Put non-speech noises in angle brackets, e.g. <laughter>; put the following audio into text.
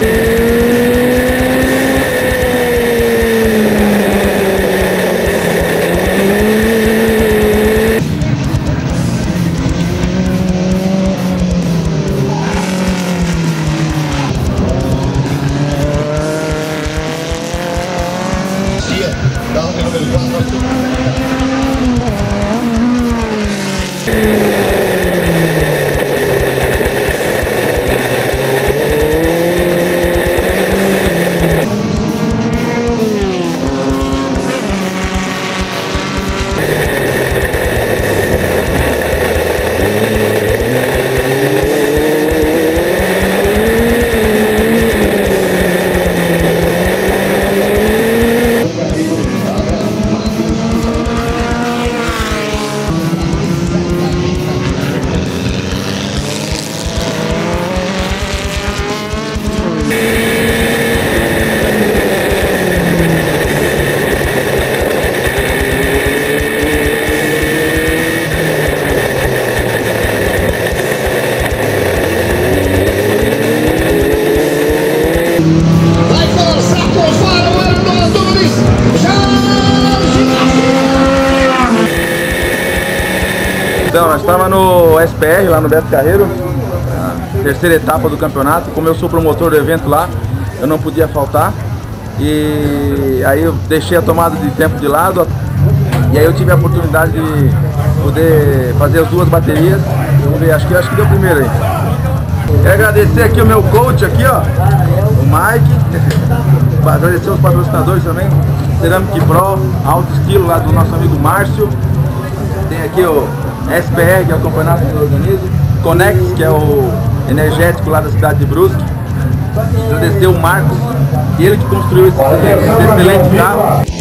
carro Então, nós estávamos no SPR, lá no Beto Carreiro, terceira etapa do campeonato. Como eu sou promotor do evento lá, eu não podia faltar. E aí eu deixei a tomada de tempo de lado. E aí eu tive a oportunidade de poder fazer as duas baterias. Vamos ver, acho que, acho que deu primeiro aí. Quero agradecer aqui o meu coach aqui, ó, o Mike. <laughs> agradecer os patrocinadores também. Ceramic Pro, Alto Estilo lá do nosso amigo Márcio. Tem aqui o SPR, que é o campeonato que eu organizo. Conex, que é o energético lá da cidade de Brusque. Agradecer o Marcos, ele que construiu esse, esse excelente carro.